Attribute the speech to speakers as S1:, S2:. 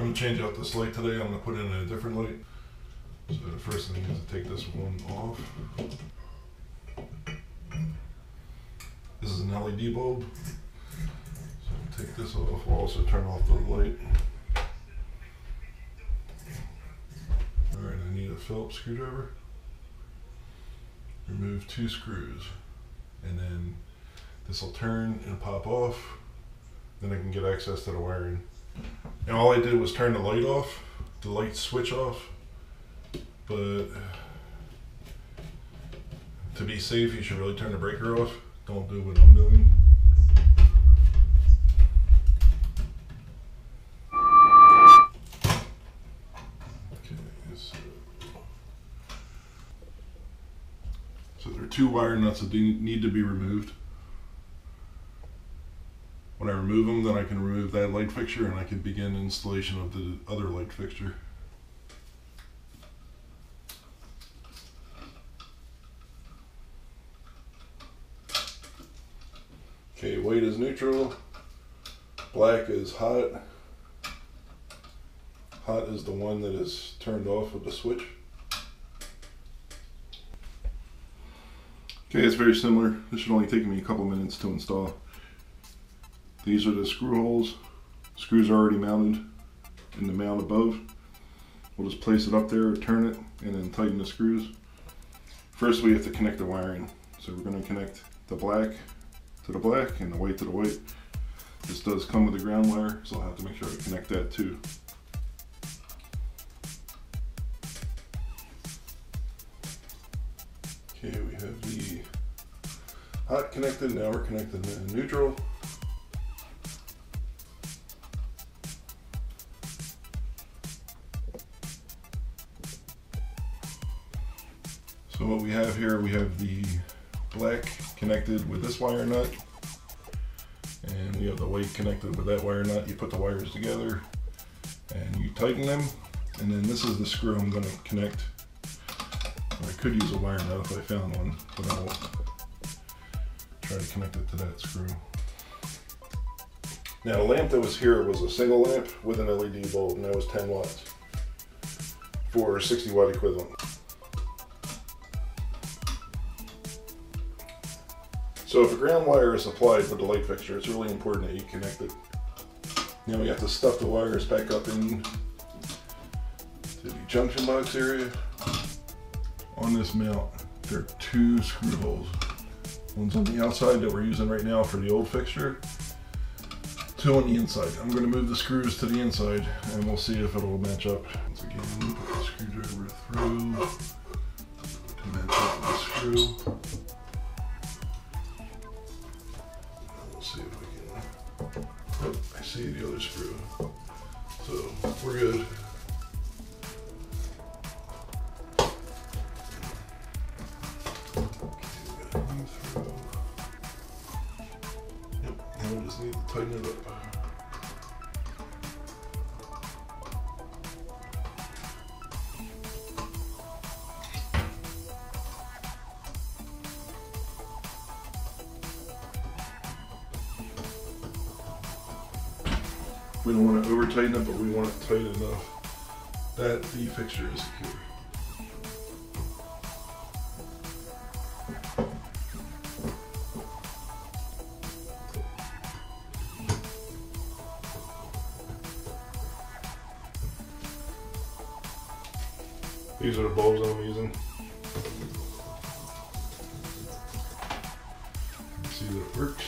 S1: I'm gonna change out this light today. I'm gonna put in a different light. So the first thing is to take this one off. This is an LED bulb. So take this off. We'll also turn off the light. Alright, I need a Phillips screwdriver. Remove two screws. And then this will turn and pop off. Then I can get access to the wiring. And all I did was turn the light off, the light switch off. But uh, to be safe, you should really turn the breaker off. Don't do what I'm doing. Okay, so, so there are two wire nuts that need to be removed. When I remove them, then I can remove that light fixture and I can begin installation of the other light fixture. Okay, white is neutral, black is hot. Hot is the one that is turned off with the switch. Okay, it's very similar. This should only take me a couple minutes to install. These are the screw holes. Screws are already mounted in the mount above. We'll just place it up there, turn it, and then tighten the screws. First we have to connect the wiring. So we're going to connect the black to the black and the white to the white. This does come with a ground wire, so I'll have to make sure I connect that too. Okay, we have the hot connected, now we're connected to neutral. So what we have here, we have the black connected with this wire nut. And we have the white connected with that wire nut. You put the wires together and you tighten them. And then this is the screw I'm gonna connect. I could use a wire nut if I found one, but I'll try to connect it to that screw. Now the lamp that was here was a single lamp with an LED bulb and that was 10 watts for 60 watt equivalent. So if a ground wire is applied with the light fixture, it's really important that you connect it. Now we have to stuff the wires back up in to the junction box area. On this mount, there are two screw holes. One's on the outside that we're using right now for the old fixture. Two on the inside. I'm going to move the screws to the inside and we'll see if it'll match up. Once again, put the screwdriver through to match up the screw. See if we can. Oh, I see the other screw. So we're good. Yep, now we just need to tighten it up. We don't want to over tighten it, but we want it tight enough that the fixture is secure. These are the bulbs I'm using. Let's see that it works.